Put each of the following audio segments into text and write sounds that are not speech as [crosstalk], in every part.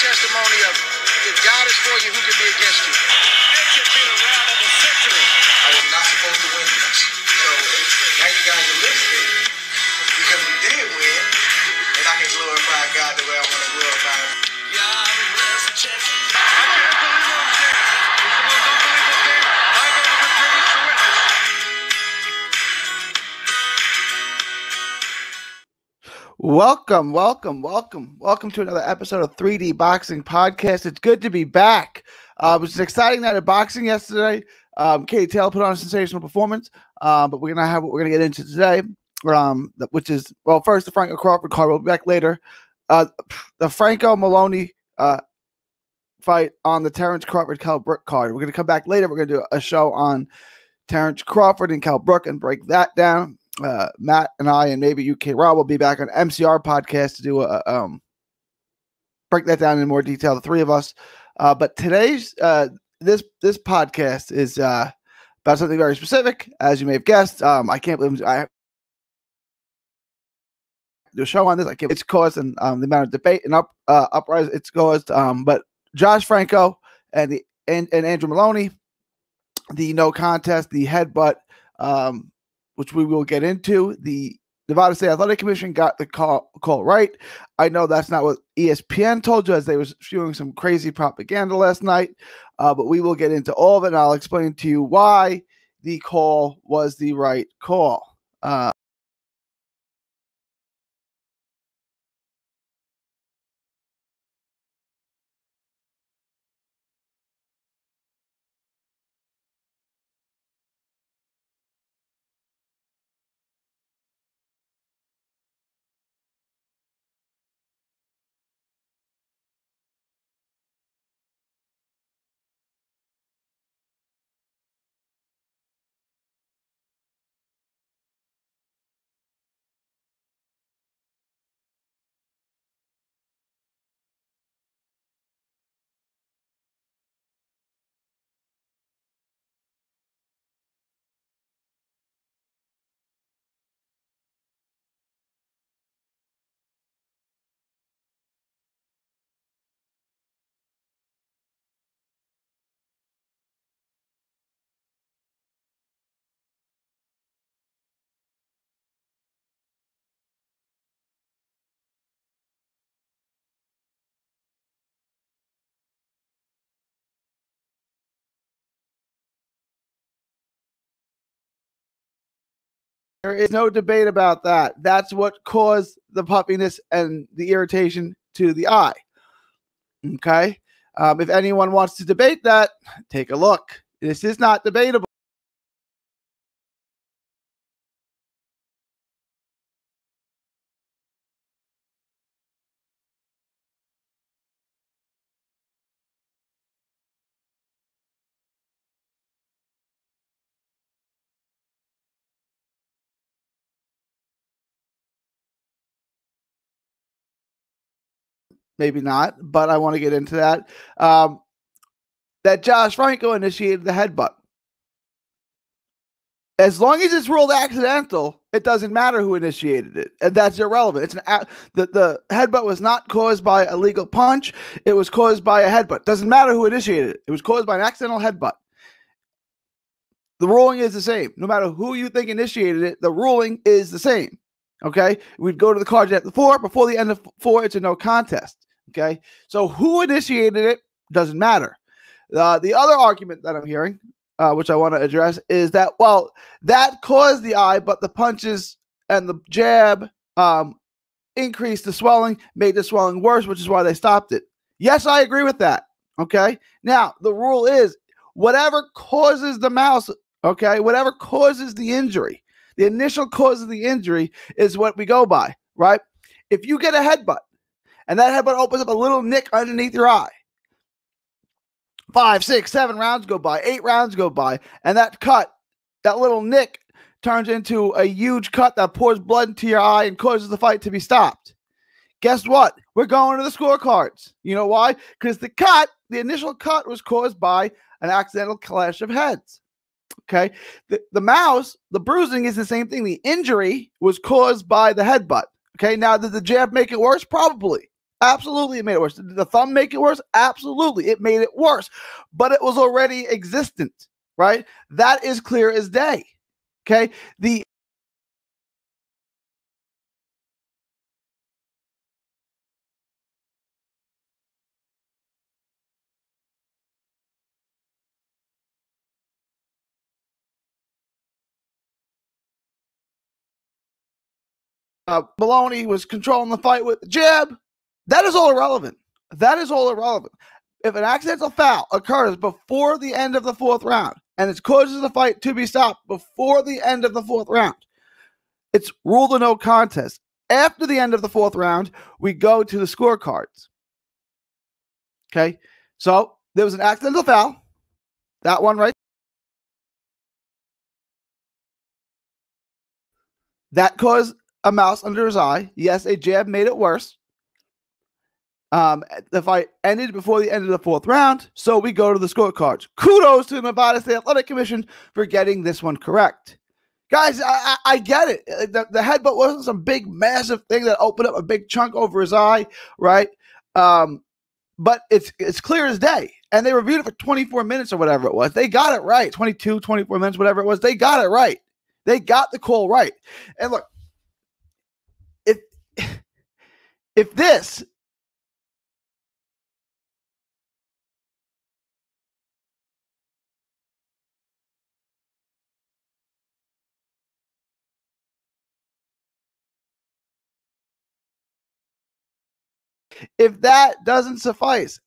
testimony of if God is for you, who can be against you? Welcome, welcome, welcome, welcome to another episode of 3D Boxing Podcast. It's good to be back. Uh, it was an exciting night of boxing yesterday. Um, Katie Taylor put on a sensational performance, uh, but we're gonna have what we're gonna get into today, um, which is well, first the Franco Crawford card. We'll be back later. Uh, the Franco Moloney uh, fight on the Terence Crawford Kell Brook card. We're gonna come back later. We're gonna do a show on Terence Crawford and Kell Brook and break that down uh, Matt and I and maybe UK Rob will be back on MCR podcast to do a um break that down in more detail. The three of us, uh, but today's uh, this this podcast is uh, about something very specific, as you may have guessed. Um, I can't believe I do a show on this. I can't. It's caused and um, the amount of debate and up uh, uprising it's caused. Um, but Josh Franco and the and, and Andrew Moloney, the no contest, the headbutt. Um, which we will get into. The Nevada State Athletic Commission got the call call right. I know that's not what ESPN told you, as they were spewing some crazy propaganda last night. Uh, but we will get into all of it, and I'll explain to you why the call was the right call. Uh, There is no debate about that. That's what caused the puffiness and the irritation to the eye. Okay. Um, if anyone wants to debate that, take a look. This is not debatable. Maybe not, but I want to get into that. Um, that Josh Franco initiated the headbutt. As long as it's ruled accidental, it doesn't matter who initiated it, and that's irrelevant. It's an the the headbutt was not caused by a legal punch; it was caused by a headbutt. Doesn't matter who initiated it; it was caused by an accidental headbutt. The ruling is the same, no matter who you think initiated it. The ruling is the same. Okay, we'd go to the cards at the four before the end of four. It's a no contest. Okay, so who initiated it doesn't matter. Uh, the other argument that I'm hearing, uh, which I want to address, is that well, that caused the eye, but the punches and the jab um, increased the swelling, made the swelling worse, which is why they stopped it. Yes, I agree with that. Okay, now the rule is whatever causes the mouse, okay, whatever causes the injury, the initial cause of the injury is what we go by, right? If you get a headbutt and that headbutt opens up a little nick underneath your eye. Five, six, seven rounds go by, eight rounds go by, and that cut, that little nick turns into a huge cut that pours blood into your eye and causes the fight to be stopped. Guess what? We're going to the scorecards. You know why? Because the cut, the initial cut was caused by an accidental clash of heads. Okay. The, the mouse, the bruising is the same thing. The injury was caused by the headbutt. Okay. Now, did the jab make it worse? Probably. Absolutely, it made it worse. Did the thumb make it worse? Absolutely, it made it worse. But it was already existent, right? That is clear as day. Okay. The uh, Moloney was controlling the fight with jab. That is all irrelevant. That is all irrelevant. If an accidental foul occurs before the end of the fourth round and it causes the fight to be stopped before the end of the fourth round, it's ruled a no contest. After the end of the fourth round, we go to the scorecards. Okay. So there was an accidental foul. That one right. That caused a mouse under his eye. Yes, a jab made it worse. Um, the fight ended before the end of the fourth round, so we go to the scorecards. Kudos to the Nevada State Athletic Commission for getting this one correct. Guys, I, I, I get it. Uh, The, the headbutt wasn't some big, massive thing that opened up a big chunk over his eye, right? Um, but it's it's clear as day. And they reviewed it for 24 minutes or whatever it was. They got it right. 22, 24 minutes, whatever it was. They got it right. They got the call right. And look, if [sighs] if this if that doesn't suffice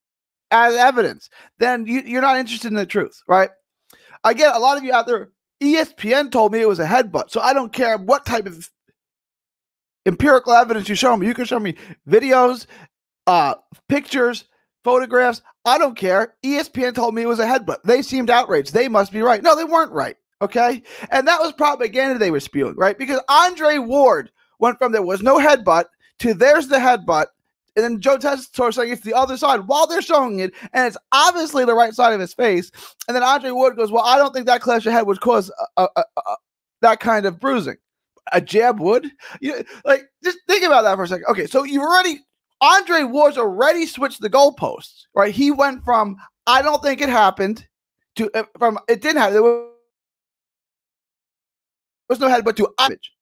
as evidence, then you, you're not interested in the truth, right? I get a lot of you out there. ESPN told me it was a headbutt, so I don't care what type of empirical evidence you show me. You can show me videos, uh, pictures, photographs. I don't care. ESPN told me it was a headbutt. They seemed outraged. They must be right. No, they weren't right. Okay. And that was propaganda they were spewing, right? Because Andre Ward went from there was no headbutt to there's the headbutt. And then Joe Tessitore it's the other side while they're showing it, and it's obviously the right side of his face. And then Andre Ward goes, "Well, I don't think that clash of head would cause a, a, a, that kind of bruising. A jab would. You like just think about that for a second. Okay, so you've already Andre Ward's already switched the goalposts, right? He went from I don't think it happened to uh, from it didn't happen. There was, no head, but to damage.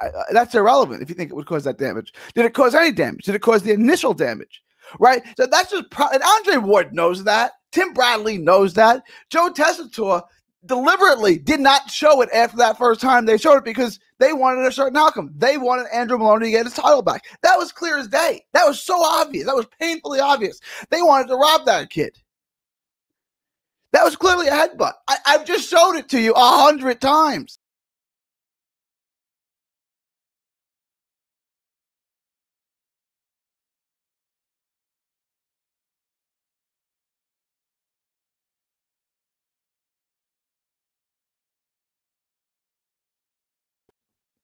I, I- that's irrelevant if you think it would cause that damage. Did it cause any damage? Did it cause the initial damage? Right. So that's just pro- and Andre Ward knows that. Tim Bradley knows that. Joe Tessitore deliberately did not show it after that first time they showed it because they wanted a certain outcome. They wanted Andrew Moloney to get his title back. That was clear as day. That was so obvious. That was painfully obvious. They wanted to rob that kid. That was clearly a headbutt. I, I've just showed it to you a hundred times.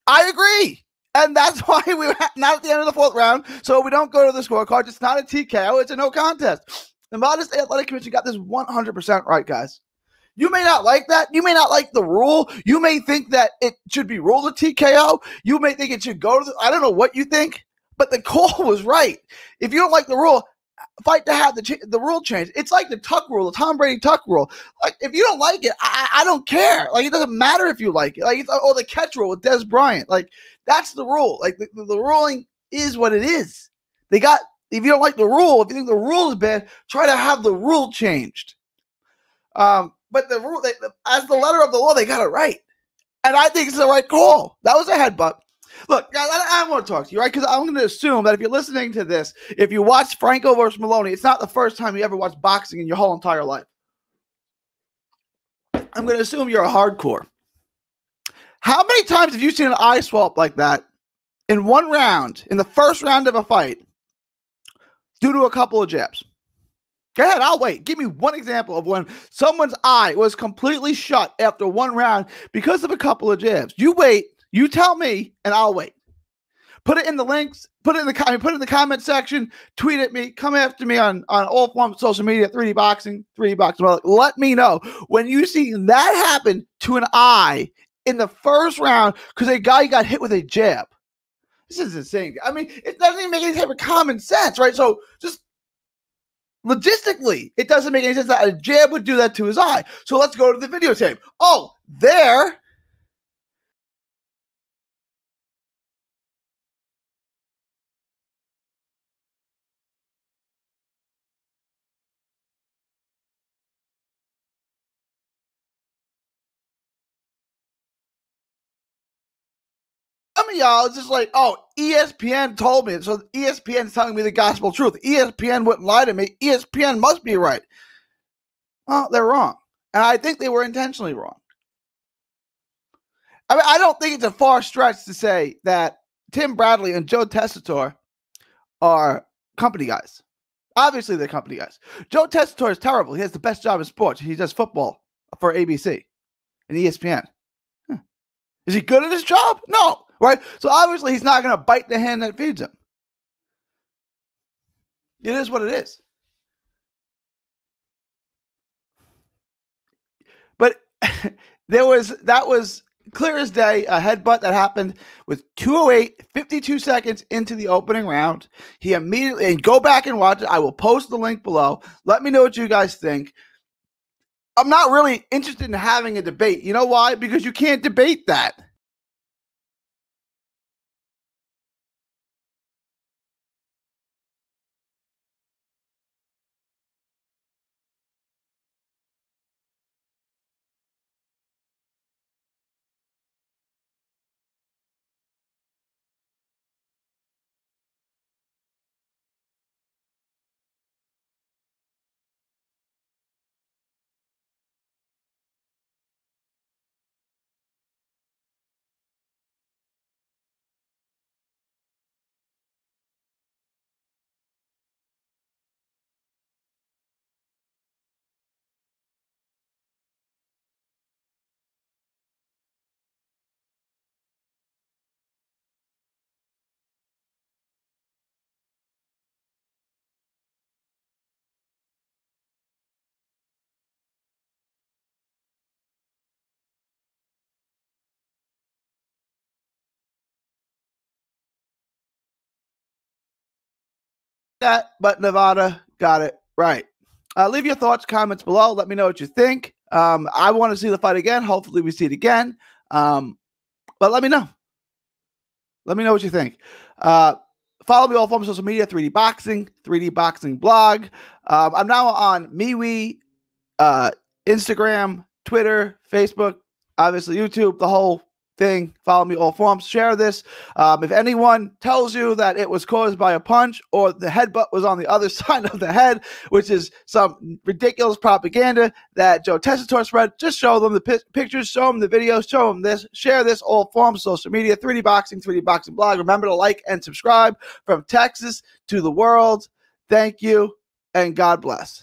I agree. And that's [laughs] why we were not at the end of the fourth round. So we don't go to the scorecard. It's not a TKO. Oh, it's a no contest. The Modest Athletic Commission got this 100% right, guys. You may not like that. You may not like the rule. You may think that it should be ruled a TKO. You may think it should go to the, I don't know what you think, but the [laughs] call was right. If you don't like the rule, fight to have the the rule change. It's like the Tuck rule, the Tom Brady Tuck rule. Like if you don't like it, I, I don't care. Like it doesn't matter if you like it. Like it's or the catch rule with Dez Bryant. Like that's the rule. Like the, the, the ruling is what it is. They got if you don't like the rule, if you think the rule is bad, try to have the rule changed. Um, but the rule, they, as the letter of the law, they got it right, and I think it's the right call. That was a headbutt. Look, guys, I, I want to talk to you, right? Because I'm going to assume that if you're listening to this, if you watch Franco versus Moloney, it's not the first time you ever watched boxing in your whole entire life. I'm going to assume you're a hardcore. How many times have you seen an eye swap like that in one round, in the first round of a fight, due to a couple of jabs? Go ahead, I'll wait. Give me one example of when someone's eye was completely shut after one round because of a couple of jabs. You wait, you tell me, and I'll wait. Put it in the links, put it in the comment, put it in the comment section, tweet at me, come after me on, on all forms of social media, 3D boxing, 3D boxing. Let me know when you see that happen to an eye in the first round because a guy got hit with a jab. This is insane. I mean, it doesn't even make any type of common sense, right? So just logistically, it doesn't make any sense that a jab would do that to his eye. So let's go to the videotape. Oh, there. Y'all is just like, oh, ESPN told me. So ESPN is telling me the gospel truth. ESPN wouldn't lie to me. ESPN must be right. Well, they're wrong. And I think they were intentionally wrong. I mean, I don't think it's a far stretch to say that Tim Bradley and Joe Tessitore are company guys. Obviously, they're company guys. Joe Tessitore is terrible. He has the best job in sports. He does football for ABC and ESPN. Huh. Is he good at his job? No, right? So obviously, he's not going to bite the hand that feeds him. It is what it is. But [laughs] there was that was clear as day a headbutt that happened with 208 52 seconds into the opening round. He immediately and go back and watch it. I will post the link below. Let me know what you guys think. I'm not really interested in having a debate. You know why? Because you can't debate that that, but Nevada got it right. Uh, leave your thoughts, comments below. Let me know what you think. Um, I want to see the fight again. Hopefully, we see it again. Um, but let me know. Let me know what you think. Uh, follow me all forms of social media 3D Boxing, 3D Boxing blog. Um, I'm now on MeWe, uh, Instagram, Twitter, Facebook, obviously YouTube, the whole thing. Follow me all forms. Share this. Um, if anyone tells you that it was caused by a punch or the headbutt was on the other [laughs] side of the head, which is some ridiculous propaganda that Joe Tessitore spread, just show them the pi- pictures, show them the videos, show them this. Share this all forms social media. 3D Boxing, 3D Boxing blog. Remember to like and subscribe from Texas to the world. Thank you and God bless.